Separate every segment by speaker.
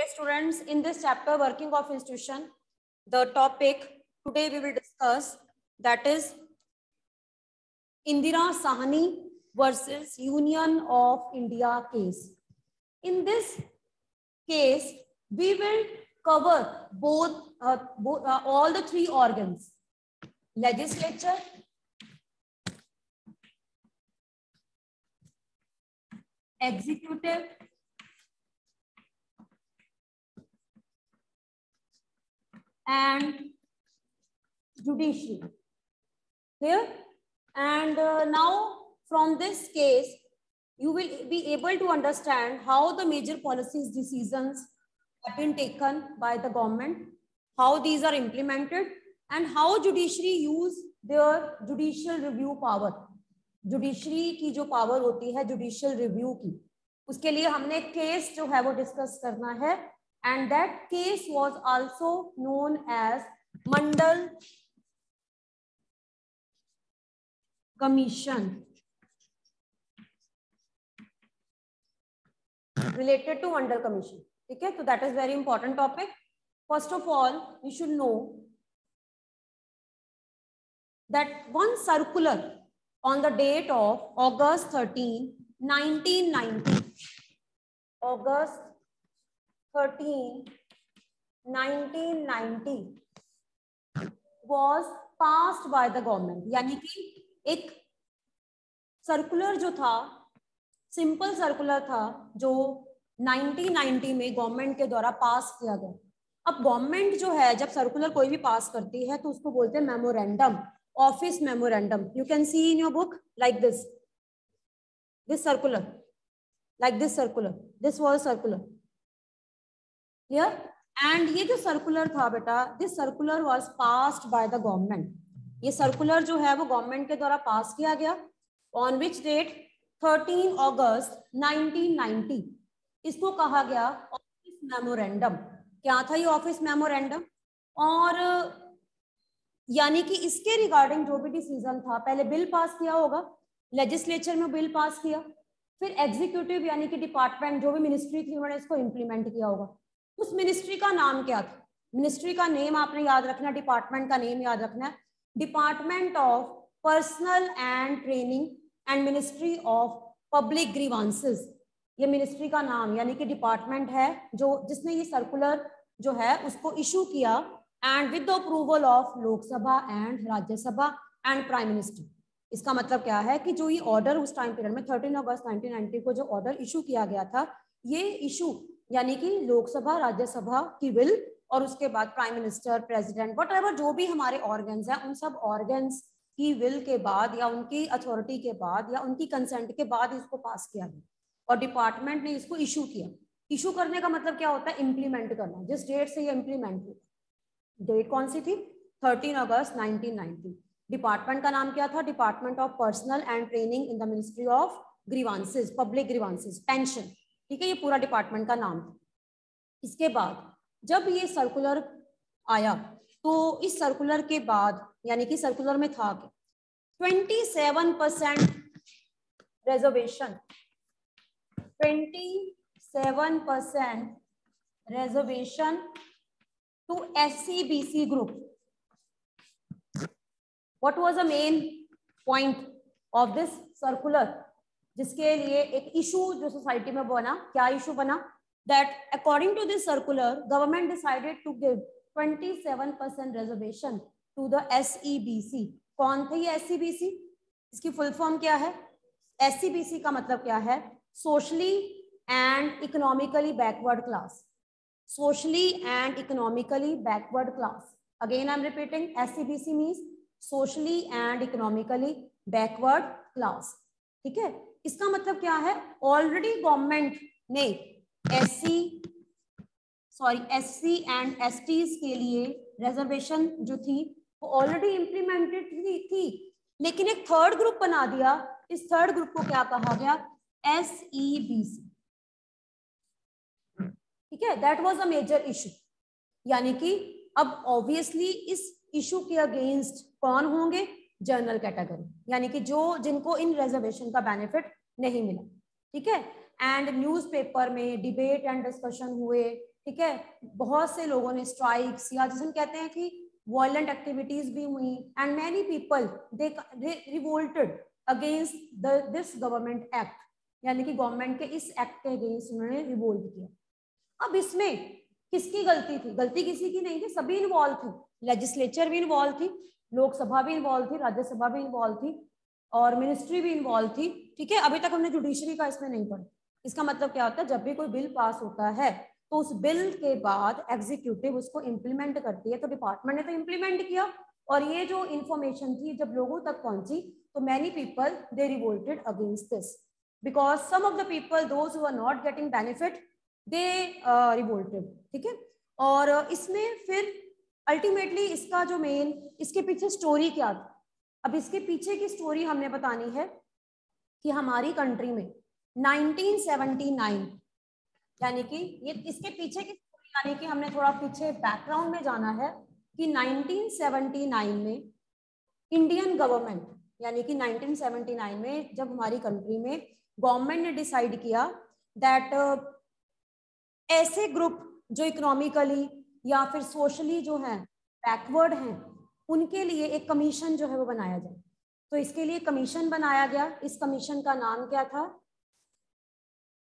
Speaker 1: Okay, students, in this chapter, working of institution, the topic today we will discuss that is Indira Sahani versus Union of India case. In this case, we will cover both, uh, both uh, all the three organs, legislature, executive, and judiciary. Clear? And uh, now from this case, you will be able to understand how the major policies decisions have been taken by the government, how these are implemented, and how judiciary use their judicial review power. Judiciary की जो power होती है judicial review की उसके लिए हमने case जो है वो डिस्कस करना है And that case was also known as Mandal Commission. Related to Mandal Commission. Okay, so that is very important topic. First of all, you should know that one circular on the date of August 13, 1990, August 13, 1990 was passed by the government. यानी कि एक circular जो था simple circular था जो 1990 में government के द्वारा पास किया गया। अब गवर्नमेंट जो है जब सर्कुलर कोई भी पास करती है तो उसको बोलते हैं memorandum office memorandum you can see in your book like this this circular like this circular this was circular clear and ये जो सर्कुलर था बेटा this circular was passed by the government ये सर्कुलर जो है वो गवर्नमेंट के द्वारा पास किया गया ऑन विच डेट 13 अगस्त 1990 इसको कहा गया ऑफ़िस मेमोरेंडम क्या था ये ऑफ़िस मेमोरेंडम और, यानी कि इसके रिगार्डिंग जो भी डिसीज़न था, पहले बिल पास किया होगा लेजिस्लेचर में बिल पास किया, फिर एग्जीक्यूटिव यानी कि डिपार्टमेंट जो भी मिनिस्ट्री थी, उन्होंने इसको इम्प्लीमेंट किया होगा। उस मिनिस्ट्री का नाम क्या था? मिनिस्ट्री का नेम आपने याद रखना डिपार्टमेंट का नेम याद रखना department of personnel and training and ministry of public grievances ये मिनिस्ट्री का नाम, यानी कि डिपार्टमेंट है, जो, जिसने ये सर्कुलर जो है, उसको इशू किया and with approval of Lok Sabha and Rajya Sabha and prime minister इसका मतलब क्या है कि जो ये ऑर्डर उस टाइम पीरियड में 13 अगस्त 1990 को जो ऑर्डर इशू किया गया था, ये इशू यानी कि लोकसभा, राज्यसभा की विल और उसके बाद प्राइम मिनिस्टर प्रेसिडेंट वट जो भी हमारे ऑर्गन्स हैं, उन सब ऑर्गन्स की विल के बाद या उनकी अथॉरिटी के बाद या उनकी कंसेंट के बाद इसको पास किया गया। और डिपार्टमेंट ने इसको इशू किया। इशू करने का मतलब क्या होता है? इम्प्लीमेंट करना। जिस डेट से ये इम्प्लीमेंट हुआ। डेट कौन सी थी? 13 अगस्त 1990 डिपार्टमेंट का नाम क्या था? Department of personnel and training in the ministry of grievances public grievances pension ठीक है, ये पूरा डिपार्टमेंट का नाम था। इसके बाद जब ये सर्कुलर आया तो इस सर्कुलर के बाद, यानी कि सर्कुलर में था twenty seven percent reservation twenty seven percent reservation to S C B C group what was a main point of this circular जिसके लिए एक इशू जो सोसाइटी में बना, क्या इशू बना? That according to this circular government decided to give 27 percent reservation to the S कौन थे ये एस इसकी फुल फॉर्म क्या है? एस का मतलब क्या है? Socially and economically backward class socially and economically backward class again I am repeating S C B C means socially and economically backward class ठीक है? इसका मतलब क्या है? ऑलरेडी गवर्नमेंट ने S C sorry S C and S के लिए reservation जो थी वो ऑलरेडी इम्प्लीमेंटेड थी, थी। लेकिन एक थर्ड ग्रुप बना दिया। इस थर्ड ग्रुप को क्या कहा गया? एस ई बी सी ठीक है? That was a major issue यानी कि अब ऑब्वियसली इस इशू के अगेंस्ट कौन होंगे? जनरल कैटेगरी यानी कि जो जिनको इन रिजर्वेशन का बेनिफिट नहीं मिला, ठीक है? एंड न्यूज़पेपर में डिबेट एंड डिस्कशन हुए, ठीक है? बहुत से लोगों ने स्ट्राइक्स या जिसे कहते हैं कि वायलेंट एक्टिविटीज़ भी हुई and many people they revolted against this government act यानी कि गवर्नमेंट के इस एक्ट के अगेंस्ट उन्होंने रिवोल्ट किया। अब इसमें किसकी गलती थी? गलती किसी की नहीं थी, सभी इन्वॉल्व थे। लेजिस्लेचर भी इन्वॉल्व थी लोकसभा भी इन्वॉल्व थी, राज्यसभा भी इन्वॉल्व थी और मिनिस्ट्री भी इन्वॉल्व थी, ठीक है? अभी तक हमने जुडिशरी का इसमें नहीं पढ़ा। इसका मतलब क्या होता है? जब भी कोई बिल पास होता है तो उस बिल के बाद एग्जीक्यूटिव उसको इम्प्लीमेंट करती है। तो डिपार्टमेंट ने तो इम्प्लीमेंट किया और ये जो इंफॉर्मेशन थी, जब लोगों तक पहुँची तो many people they revolted against this because some of the people those who are not getting benefit they revolted ठीक है? और इसमें फिर अल्टीमेटली इसका जो मेन इसके पीछे स्टोरी क्या था? अब इसके पीछे की स्टोरी हमने बतानी है कि हमारी कंट्री में 1979 यानी कि ये इसके पीछे की स्टोरी यानी कि हमने थोड़ा पीछे बैकग्राउंड में जाना है कि 1979 में इंडियन गवर्नमेंट यानी कि 1979 में जब हमारी कंट्री में गवर्नमेंट ने डिसाइड किया दैट uh, ऐसे ग्रुप जो इकोनॉमिकली या फिर सोशली जो है बैकवर्ड हैं, उनके लिए एक कमीशन जो है वो बनाया जाए। तो इसके लिए कमीशन बनाया गया। इस कमीशन का नाम क्या था?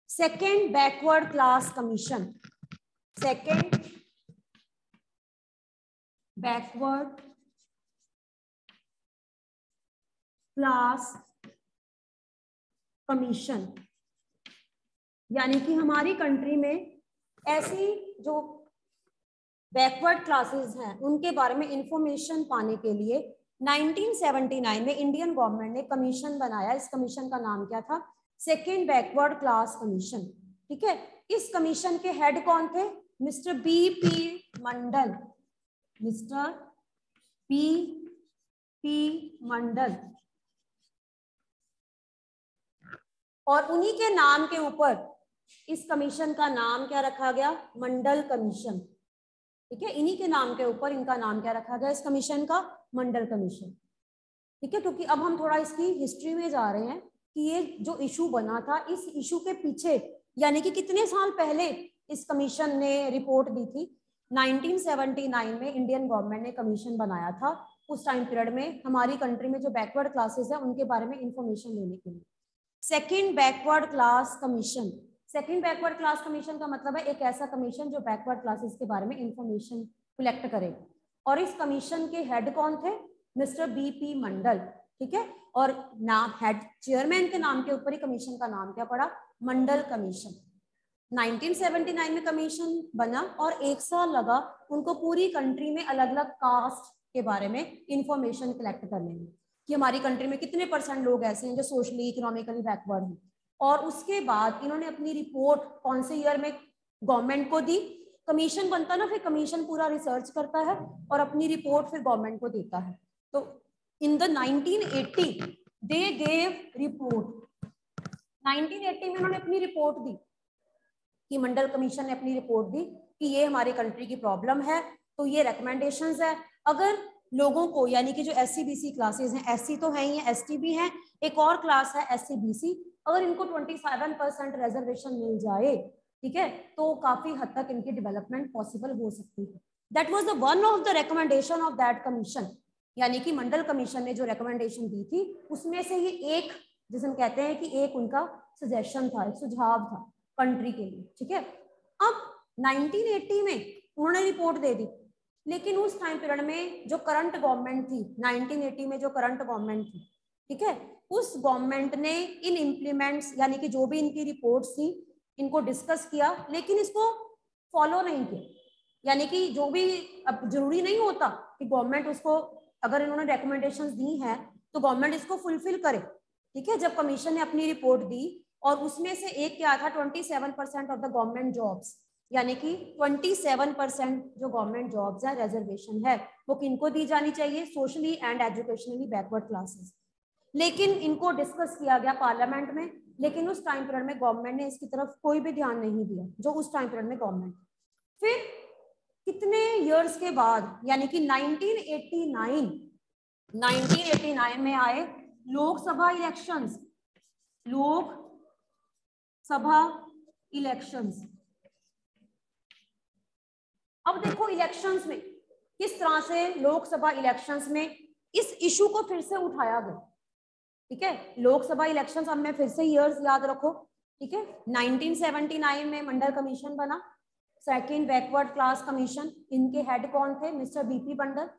Speaker 1: Second backward class commission second backward class commission यानी कि हमारी कंट्री में ऐसी जो बैकवर्ड क्लासेस हैं। उनके बारे में इंफॉर्मेशन पाने के लिए 1979 में इंडियन गवर्नमेंट ने कमीशन बनाया। इस कमीशन का नाम क्या था? सेकेंड बैकवर्ड क्लास कमीशन ठीक है? इस कमीशन के हेड कौन थे? Mister B P Mandal mister P P Mandal और उन्हीं के नाम के ऊपर इस कमीशन का नाम क्या रखा गया? मंडल कमीशन ठीक है? इन्हीं के नाम के ऊपर इनका नाम क्या रखा गया? इस कमीशन का मंडल कमीशन ठीक है? क्योंकि अब हम थोड़ा इसकी हिस्ट्री में जा रहे हैं कि ये जो इशू बना था, इस इशू के पीछे, यानी कि कितने साल पहले इस कमीशन ने रिपोर्ट दी थी? 1979 में इंडियन गवर्नमेंट ने कमीशन बनाया था। उस टाइम पीरियड में हमारी कंट्री में जो बैकवर्ड क्लासेस है, उनके बारे में इंफॉर्मेशन लेने के लिए। Second backward class commission second backward class commission का मतलब है एक ऐसा कमीशन जो बैकवर्ड क्लासेस के बारे में इंफॉर्मेशन कलेक्ट करे। और इस कमीशन के हेड कौन थे? मिस्टर बी पी मंडल ठीक है? और नाम हेड चेयरमैन के नाम के ऊपर ही कमीशन का नाम क्या पड़ा? मंडल कमीशन 1979 में कमीशन बना और एक साल लगा उनको पूरी कंट्री में अलग अलग कास्ट के बारे में इंफॉर्मेशन कलेक्ट करने में। कि हमारी कंट्री में कितने परसेंट लोग ऐसे हैं जो सोशली इकोनॉमिकली बैकवर्ड हैं। और उसके बाद इन्होंने अपनी रिपोर्ट कौन से ईयर में गवर्नमेंट को दी? कमीशन बनता ना, फिर कमीशन पूरा रिसर्च करता है और अपनी रिपोर्ट फिर गवर्नमेंट को देता है। तो in the 1980 they gave report 1980 में उन्होंने अपनी रिपोर्ट दी कि मंडल कमीशन ने अपनी रिपोर्ट दी कि ये हमारे कंट्री की प्रॉब्लम है तो ये रिकमेंडेशंस है। अगर लोगों को, यानी कि जो S C B C classes हैं एस सी तो है ही है एस भी हैं, एक और क्लास है एससीबीसी अगर इनको 27 परसेंट रिजर्वेशन मिल जाए, ठीक है तो काफ़ी हद तक इनकी डेवलपमेंट पॉसिबल हो सकती है। That was the one of the recommendation of that commission यानी कि मंडल कमीशन ने जो रिकमेंडेशन दी थी, उसमें से ये एक, जिसे हम कहते हैं कि एक उनका सजेशन था, एक सुझाव था कंट्री के लिए, ठीक है। अब 1980 में उन्होंने रिपोर्ट दे दी, लेकिन उस टाइम पीरियड में जो करंट गवर्नमेंट थी 1980 में जो करंट गवर्नमेंट थी, ठीक है उस गवर्नमेंट ने इन इम्प्लीमेंट्स यानी कि जो भी इनकी रिपोर्ट्स थी, इनको डिस्कस किया, लेकिन इसको फॉलो नहीं किया। यानी कि जो भी अब ज़रूरी नहीं होता कि गवर्नमेंट उसको, अगर इन्होंने रिकमेंडेशन दी हैं तो गवर्नमेंट इसको फुलफिल करे। ठीक है? जब कमीशन ने अपनी रिपोर्ट दी, और उसमें से एक क्या था? 27 percent of the government jobs यानी कि 27 परसेंट जो गवर्नमेंट जॉब्स है रिजर्वेशन है, वो किनको दी जानी चाहिए? Socially and educationally backward classes लेकिन इनको डिस्कस किया गया पार्लियामेंट में, लेकिन उस टाइम पीरियड में गवर्नमेंट ने इसकी तरफ़ कोई भी ध्यान नहीं दिया, जो उस टाइम पीरियड में गवर्नमेंट फिर कितने इयर्स के बाद, यानी कि 1989 1989 में आए लोकसभा इलेक्शंस लोक सभा इलेक्शंस अब देखो इलेक्शंस में, किस तरह से लोकसभा इलेक्शंस में इस इशू को फिर से उठाया गया। ठीक है? लोकसभा इलेक्शन अब मैं फिर से ईयर्स याद रखो, ठीक है? 1979 में मंडल कमीशन बना सेकंड बैकवर्ड क्लास कमीशन इनके हेड कौन थे? मिस्टर बीपी बंडल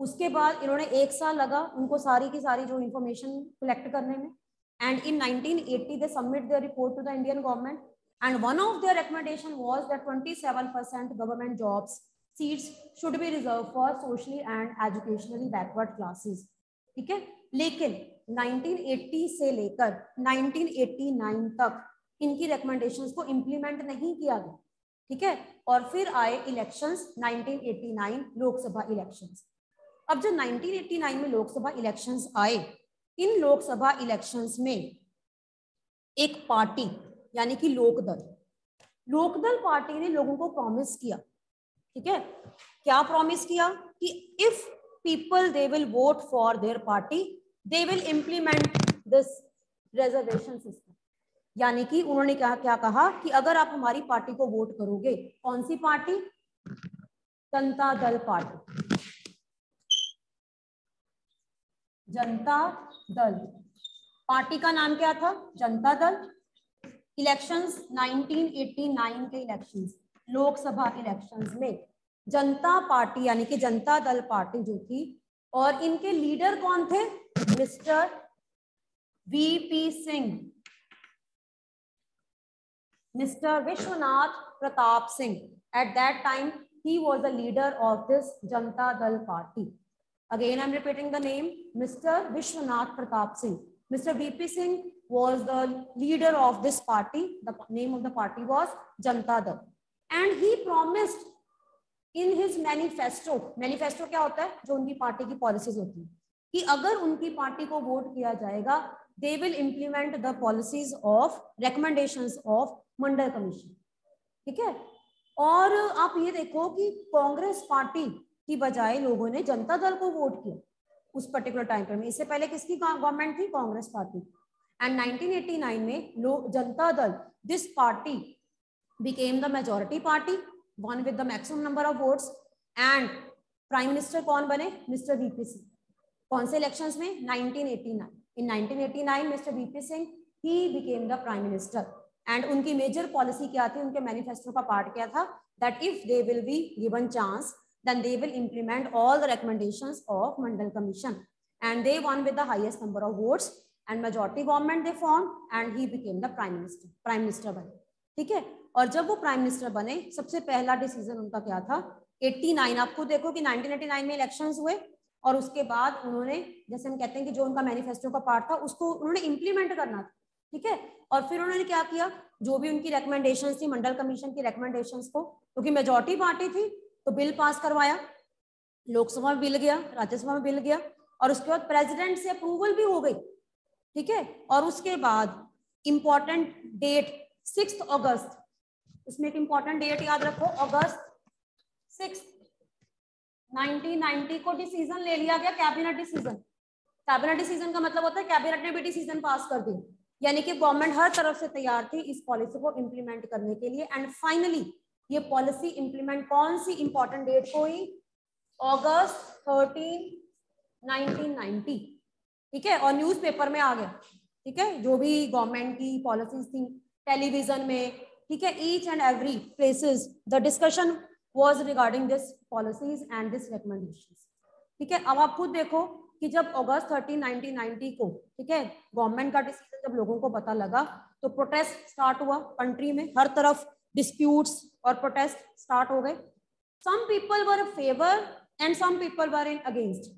Speaker 1: उसके बाद इन्होंने एक साल लगा उनको सारी की सारी जो इंफॉर्मेशन कलेक्ट करने में। And in 1980 they submit their report to the Indian government and one of their recommendation was that 27 percent government jobs seats should be reserve for socially and educationally backward classes ठीक है? लेकिन 1980 से लेकर 1989 तक इनकी recommendations को implement नहीं किया गया, ठीक है? और फिर आए इलेक्शंस 1989 लोकसभा इलेक्शंस अब जो 1989 में लोकसभा इलेक्शंस आए, इन लोकसभा इलेक्शंस में एक पार्टी, यानी कि लोकदल लोकदल पार्टी ने लोगों को प्रॉमिस किया, ठीक है? क्या प्रॉमिस किया कि if people they will vote for their party they will implement this reservation system यानी कि उन्होंने क्या क्या कहा कि अगर आप हमारी पार्टी को वोट करोगे, कौन सी पार्टी? जनता दल पार्टी। जनता दल। पार्टी का नाम क्या था? जनता दल। इलेक्शंस 1989 के इलेक्शंस लोकसभा इलेक्शंस में जनता पार्टी, यानी कि जनता दल पार्टी जो थी, और इनके लीडर कौन थे? Mister V P Singh mister Vishwanath Pratap Singh at that time he was the leader of this Janata Dal party Again, I'm repeating the name, Mr. Vishwanath Pratap Singh. Mr. VP Singh was the leader of this party. The name of the party was Janta Dal. And he promised in his manifesto, manifesto क्या होता है जो उनकी party की policies होती है कि अगर उनकी पार्टी को वोट किया जाएगा they will implement the policies of recommendations of Mandal commission. ठीक है? और आप ये देखो कि कांग्रेस पार्टी की बजाय लोगों ने जनता दल को वोट किया उस पर्टिकुलर टाइम पर। इससे पहले किसकी गवर्नमेंट थी? कांग्रेस पार्टी एंड 1989 में लोग Janata Dal this party became the majority party won with the maximum number of votes and prime minister कौन बने? मिस्टर वीपी सिंह कौन से इलेक्शन में? प्राइम मिनिस्टर एंड उनकी मेजर पॉलिसी क्या थी? उनके मैनिफेस्टो का पार्ट क्या था? That if they will be given chance then they will implement all the recommendation of Mandal commission and they won with the highest number of votes and majority government they form and he became the prime minister prime minister बने. ठीक है? और जब वो prime minister बने, सबसे पहला decision उनका क्या था? 89 आपको देखो कि 1989 में इलेक्शंस हुए। और उसके बाद उन्होंने, जैसे हम कहते हैं कि जो उनका मैनिफेस्टो का पार्ट था, उसको उन्होंने इंप्लीमेंट करना था, ठीक है? और फिर उन्होंने क्या किया? जो भी उनकी रिकमेंडेशन थी, मंडल कमीशन की रिकमेंडेशन को, क्योंकि तो मेजोरिटी पार्टी थी तो बिल पास करवाया, लोकसभा में बिल गया, राज्यसभा में बिल गया, और उसके बाद प्रेसिडेंट से अप्रूवल भी हो गई, ठीक है? और उसके बाद इंपॉर्टेंट डेट सिक्स अगस्त इसमें एक इंपॉर्टेंट डेट याद रखो अगस्त 1990 को डिसीज़न ले लिया गया कैबिनेट डिसीज़न कैबिनेट डिसीज़न का मतलब होता है कैबिनेट ने भी डिसीज़न पास कर दी यानी कि गवर्नमेंट हर तरफ़ से तैयार थी इस पॉलिसी को इंप्लीमेंट करने के लिए। एंड फाइनली ये पॉलिसी इंप्लीमेंट कौन सी इंपॉर्टेंट डेट को हुई? अगस्त थर्टीन 1990 ठीक है? और न्यूज़पेपर में आ गया। ठीक है? जो भी गवर्नमेंट की पॉलिसीज़ थी टेलीविज़न में। ठीक है? Each and every places the discussion was regarding this policies and this recommendations ठीक है, अब आप खुद देखो कि जब अगस्त 13 1990 को, ठीक है गवर्नमेंट का डिसीज़न जब लोगों को पता लगा तो प्रोटेस्ट स्टार्ट हुआ कंट्री में, हर तरफ़ डिस्प्यूट्स और प्रोटेस्ट स्टार्ट हो गए। Some people were favour and some people were in against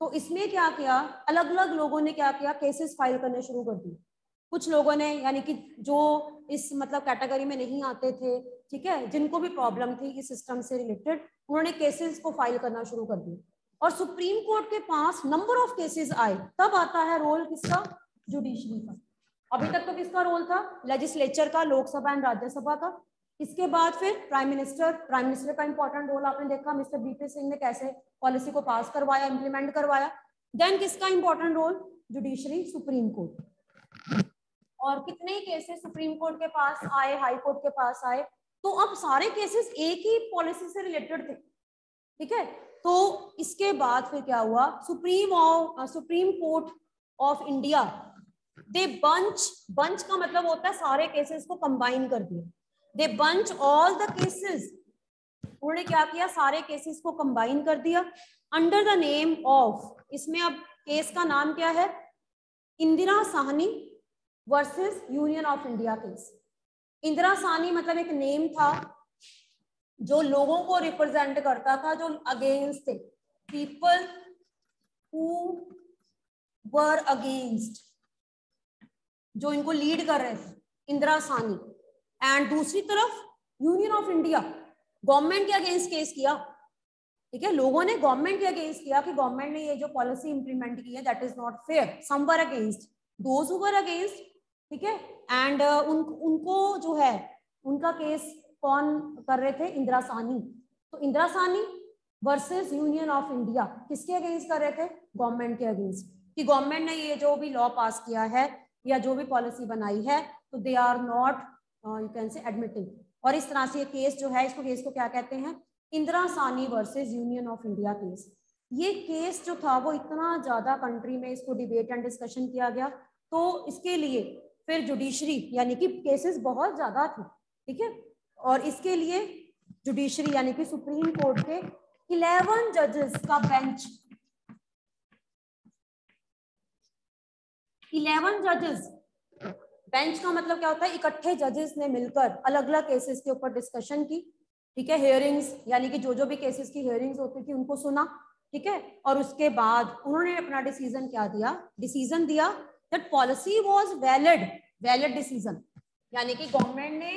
Speaker 1: तो इसमें क्या किया अलग अलग लोगों ने क्या किया केसेस फ़ाइल करने शुरू कर दिए। कुछ लोगों ने, यानी कि जो इस मतलब कैटेगरी में नहीं आते थे ठीक है, जिनको भी प्रॉब्लम थी इस सिस्टम से रिलेटेड उन्होंने केसेस को फ़ाइल करना शुरू कर दिया और सुप्रीम कोर्ट के पास नंबर ऑफ़ केसेस आए, तब आता है रोल किसका? जुडिशरी का। अभी तक तो किसका रोल था? लेजिस्लेचर का, लोकसभा एंड राज्यसभा का। इसके बाद फिर प्राइम मिनिस्टर प्राइम मिनिस्टर का इंपॉर्टेंट रोल आपने देखा मिस्टर बीपी सिंह ने कैसे पॉलिसी को पास करवाया इंप्लीमेंट करवाया। देन किसका important role judiciary supreme court और कितने ही केसेस सुप्रीम कोर्ट के पास आए हाई कोर्ट के पास आए? तो अब सारे केसेस एक ही पॉलिसी से रिलेटेड थे, ठीक है? तो इसके बाद फिर क्या हुआ? Supreme supreme court of India they bunch bunch का मतलब होता है सारे केसेस को कंबाइन कर दिया they bunch all the cases उन्होंने क्या किया? सारे केसेस को कंबाइन कर दिया। अंडर द नेम ऑफ़ इसमें अब केस का नाम क्या है? Indira Sawhney versus Union of India case Indira Sawhney मतलब एक नेम था जो लोगों को रिप्रेजेंट करता था, जो अगेंस्ट थे। पीपल हु वर अगेंस्ट जो इनको लीड कर रहे थे, इंदिरा सानी। एंड दूसरी तरफ़ यूनियन ऑफ़ इंडिया गवर्नमेंट के अगेंस्ट केस किया। ठीक है? लोगों ने गवर्नमेंट के अगेंस्ट किया कि गवर्नमेंट ने ये जो पॉलिसी इंप्लीमेंट की है that is not fair some were against who were against ठीक है? एंड uh, उन उनको जो है उनका केस कौन कर रहे थे? इंदिरा सानी। तो Indira Sawhney versus Union of India किसके अगेंस्ट कर रहे थे? गवर्नमेंट के अगेंस्ट कि गवर्नमेंट ने ये जो भी लॉ पास किया है या जो भी पॉलिसी बनाई है तो they are not you can say admitting और इस तरह से ये केस जो है इसको केस को क्या कहते हैं? Indira Sawhney versus Union of India case ये केस जो था वो इतना ज़्यादा कंट्री में इसको डिबेट एंड डिस्कशन किया गया। तो इसके लिए फिर जुडिशरी यानी कि केसेस बहुत ज़्यादा थे, ठीक है? और इसके लिए जुडिशरी यानी कि सुप्रीम कोर्ट के 11 जजेस का बेंच 11 जजेस बेंच का मतलब क्या होता है? इकट्ठे जजेस ने मिलकर अलग अलग केसेस के ऊपर डिस्कशन की, ठीक है? हियरिंग्स यानी कि जो जो भी केसेस की हियरिंग्स होती थी, उनको सुना, ठीक है? और उसके बाद उन्होंने अपना डिसीज़न क्या दिया? डिसीज़न दिया that policy was valid valid decision यानी कि गवर्नमेंट ने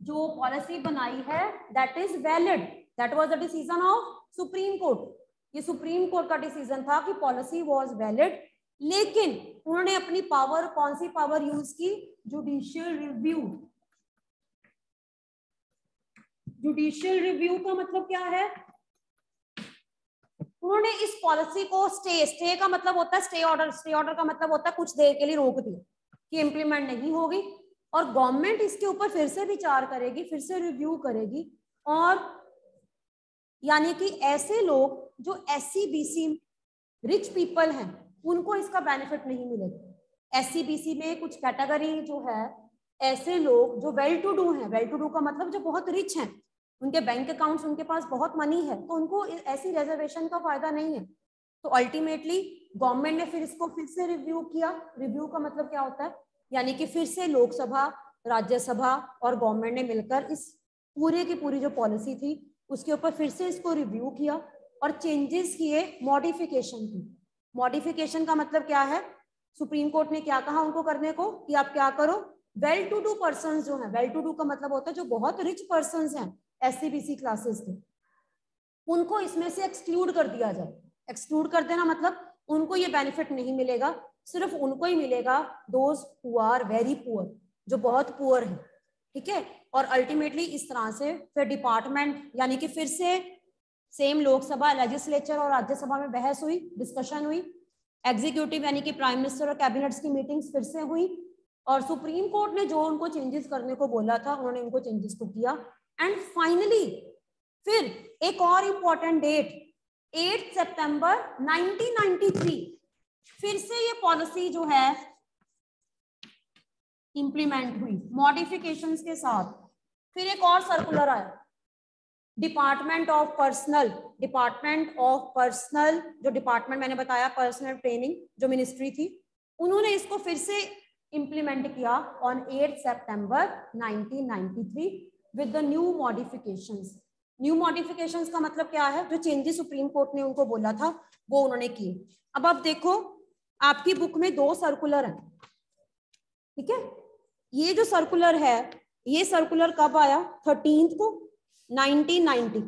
Speaker 1: जो पॉलिसी बनाई है that is valid that was the decision of supreme court ये सुप्रीम कोर्ट का डिसीज़न था कि पॉलिसी वाज वैलिड लेकिन उन्होंने अपनी पावर कौन सी पावर यूज़ की? जुडिशियल रिव्यू जुडिशियल रिव्यू का मतलब क्या है? उन्होंने इस पॉलिसी को स्टे स्टे का मतलब होता है स्टे ऑर्डर स्टे ऑर्डर का मतलब होता है कुछ देर के लिए रोक दिया कि इम्प्लीमेंट नहीं होगी और गवर्नमेंट इसके ऊपर फिर से विचार करेगी, फिर से रिव्यू करेगी और यानी कि ऐसे लोग जो एस सी रिच पीपल हैं, उनको इसका बेनिफिट नहीं मिलेगा। एस सी में कुछ कैटेगरी जो है, ऐसे लोग जो वेल टू डू हैं वेल टू डू का मतलब जो बहुत रिच हैं उनके बैंक अकाउंट्स उनके पास बहुत मनी है तो उनको ऐसी रिजर्वेशन का फ़ायदा नहीं है। तो अल्टीमेटली गवर्नमेंट ने फिर इसको फिर से रिव्यू किया। रिव्यू का मतलब क्या होता है? यानी कि फिर से लोकसभा, राज्यसभा और गवर्नमेंट ने मिलकर इस पूरे की पूरी जो पॉलिसी थी, उसके ऊपर फिर से इसको रिव्यू किया और चेंजेस किए मॉडिफिकेशन की। मॉडिफिकेशन का मतलब क्या है? सुप्रीम कोर्ट ने क्या कहा उनको करने को? कि आप क्या करो? वेल टू डू पर्सन जो है वेल टू डू का मतलब होता है जो बहुत रिच पर्सन हैं एस सी क्लासेस के। उनको इसमें से एक्सक्लूड कर दिया जाए। एक्सक्लूड कर देना मतलब उनको ये बेनिफिट नहीं मिलेगा, सिर्फ़ उनको ही मिलेगा those who are very poor जो बहुत पुअर है। ठीक है? और अल्टीमेटली इस तरह से फिर डिपार्टमेंट यानी कि फिर से सेम लोकसभा लेजिस्लेचर और राज्यसभा में बहस हुई डिस्कशन हुई। एग्जीक्यूटिव यानी कि प्राइम मिनिस्टर और कैबिनेट्स की मीटिंग्स फिर से हुई। और सुप्रीम कोर्ट ने जो उनको चेंजेस करने को बोला था, उन्होंने उनको चेंजेस को किया। एंड फाइनली फिर एक और इंपॉर्टेंट डेट 8 सितंबर 1993 फिर से ये पॉलिसी जो है इंप्लीमेंट हुई मॉडिफिकेशंस के साथ। फिर एक और सर्कुलर आया। Department of personnel department of personnel जो डिपार्टमेंट मैंने बताया पर्सनल ट्रेनिंग जो मिनिस्ट्री थी, उन्होंने इसको फिर से इंप्लीमेंट किया on 8 September 1993 with the new modifications new modifications का मतलब क्या है? जो चेंजेस सुप्रीम कोर्ट ने उनको बोला था, वो उन्होंने किए। अब आप देखो, आपकी बुक में दो सर्कुलर हैं। ठीक है? ये जो सर्कुलर है, ये सर्कुलर कब आया? थर्टींथ को? 1990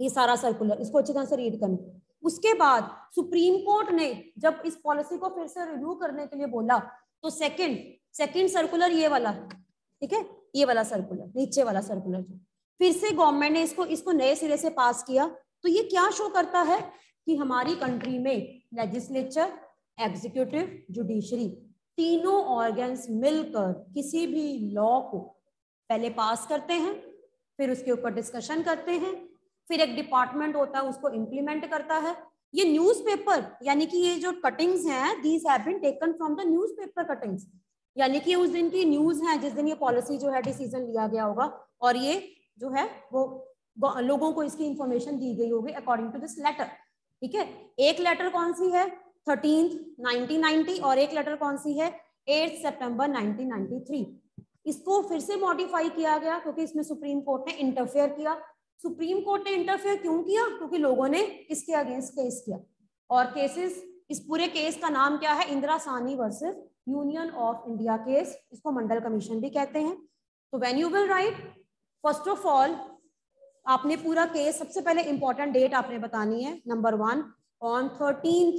Speaker 1: ये सारा सर्कुलर इसको अच्छी तरह से रीड करना। उसके बाद सुप्रीम कोर्ट ने जब इस पॉलिसी को फिर से रिव्यू करने के लिए बोला तो सेकंड सेकंड सर्कुलर ये वाला ठीक है? ये वाला सर्कुलर नीचे वाला सर्कुलर जो। फिर से गवर्नमेंट ने इसको इसको नए सिरे से पास किया। तो ये क्या शो करता है? कि हमारी कंट्री में लेजिस्लेचर एग्जीक्यूटिव जुडिशरी तीनों ऑर्गन्स मिलकर किसी भी लॉ को पहले पास करते हैं, फिर उसके ऊपर डिस्कशन करते हैं, फिर एक डिपार्टमेंट होता है, उसको इम्प्लीमेंट करता है। ये न्यूज़पेपर यानी कि ये जो कटिंग्स हैं these have been taken from the newspaper cuttings यानी कि उस दिन की न्यूज़ है, जिस दिन ये पॉलिसी जो है डिसीज़न लिया गया होगा, और ये जो है, वो लोगों को इसकी इंफॉर्मेशन दी गई होगी अकॉर्डिंग टू दिस लेटर ठीक है? एक लेटर कौन सी है? थर्टीन 1990 और एक लेटर कौन सी है? एट सितंबर 1993 इसको फिर से मॉडिफाई किया गया, क्योंकि इसमें सुप्रीम कोर्ट ने इंटरफेयर किया। सुप्रीम कोर्ट ने इंटरफेयर क्यों किया? क्योंकि लोगों ने इसके अगेंस्ट केस किया। और केसेस इस पूरे केस का नाम क्या है? Indira Sawhney versus Union of India case, इसको मंडल कमीशन भी कहते हैं। तो when you will write first of all आपने पूरा केस, सबसे पहले इंपॉर्टेंट डेट आपने बतानी है number one on thirteen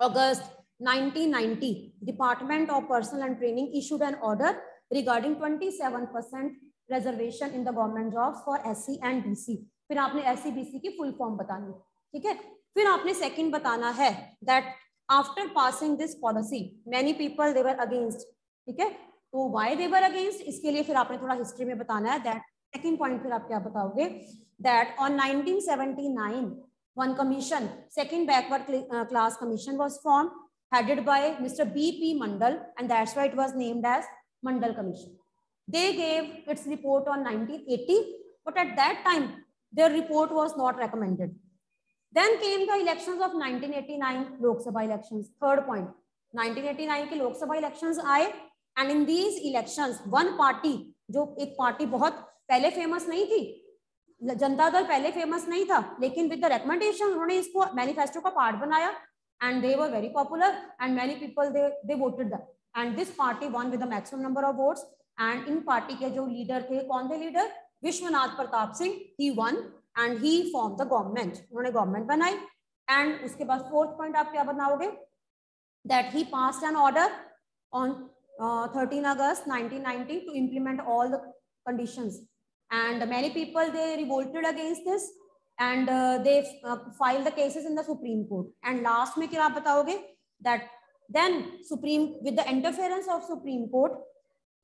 Speaker 1: August 1990 department of personnel and training issued an order regarding 27 percent reservation in the government jobs for SC and BC फिर आपने SC BC की फुल फॉर्म बतानी, ठीक है? फिर आपने सेकंड बताना है that after passing this policy many people they were against ठीक है तो वाई देवर अगेंस्ट इसके लिए फिर आपने थोड़ा हिस्ट्री में बताना है दैट सेकेंड पॉइंट फिर आप क्या बताओगे that on 1979 one commission second backward class commission was formed headed by mr bp mandal and that's why it was named as mandal commission they gave its report on 1980 but at that time their report was not recommended then came the elections of 1989 Lok Sabha elections. Third point, 1989 के लोक Sabha elections आए and in these elections one party जो एक party बहुत पहले famous नहीं थी जनता दल पहले फ़ेमस नहीं था लेकिन विद द रिकमेंडेशन उन्होंने इसको मैनिफेस्टो का पार्ट बनाया and they were very popular and many people they voted and this party won with the maximum number of votes and in party के जो लीडर थे कौन थे leader Vishwanath Pratap Singh he won and he form the government उन्होंने government बनाई and उसके बाद fourth point आप क्या बनाओगे that he pass an order on thirteen August 1990 to implement all the conditions and many people they revolted against this and uh, they uh, filed the cases in the supreme court and last में क्या आप बताओगे that then supreme with the interference of supreme court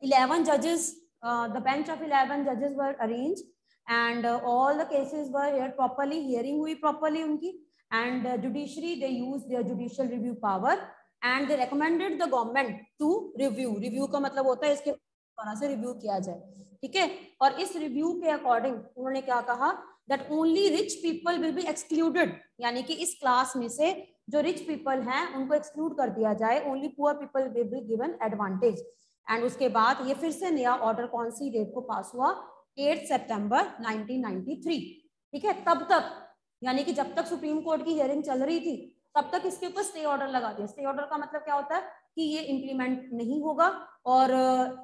Speaker 1: 11 judges uh, the bench of 11 judges were arranged and all the cases properly hearing हुई properly उनकी and judiciary they use their judicial review power and they recommended the government to review review का मतलब होता है इसके से review किया जाए ठीक है और इस रिव्यू के अकॉर्डिंग उन्होंने क्या कहा that only rich people will be excluded यानी कि इस क्लास में से जो रिच पीपल हैं उनको एक्सक्लूड कर दिया जाए only poor people will be given advantage and उसके बाद ये फिर से नया ऑर्डर कौन सी डेट को पास हुआ एट सितंबर 1993 ठीक है? तब तक, यानी कि जब तक सुप्रीम कोर्ट की हियरिंग चल रही थी, तब तक इसके ऊपर स्टे ऑर्डर लगा दिया। स्टे ऑर्डर का मतलब क्या होता है? कि ये इम्प्लीमेंट नहीं होगा और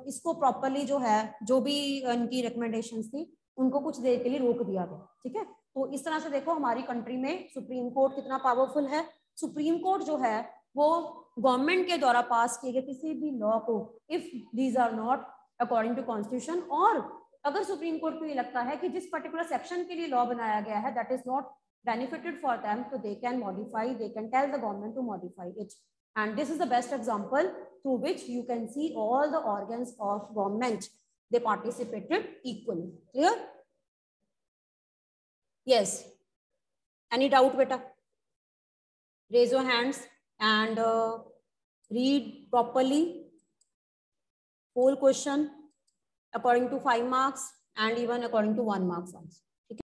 Speaker 1: इसको प्रॉपरली जो है, जो भी इनकी रिकमेंडेशन थी, उनको कुछ देर के लिए रोक दिया गया। ठीक है? तो इस तरह से देखो हमारी कंट्री में सुप्रीम कोर्ट कितना पावरफुल है। सुप्रीम कोर्ट जो है, वो गवर्नमेंट के द्वारा पास किए गए किसी भी लॉ को if these are not according to constitution और अगर सुप्रीम कोर्ट को ये लगता है कि जिस पर्टिकुलर सेक्शन के लिए लॉ बनाया गया है that is not benefited for them तो they can modify they can tell the government to modify it and this is the best example through which you can see all the organ of government they participated equally clear yes any doubt बेटा raise your hands and read properly whole question according to five marks and even according to one marks also.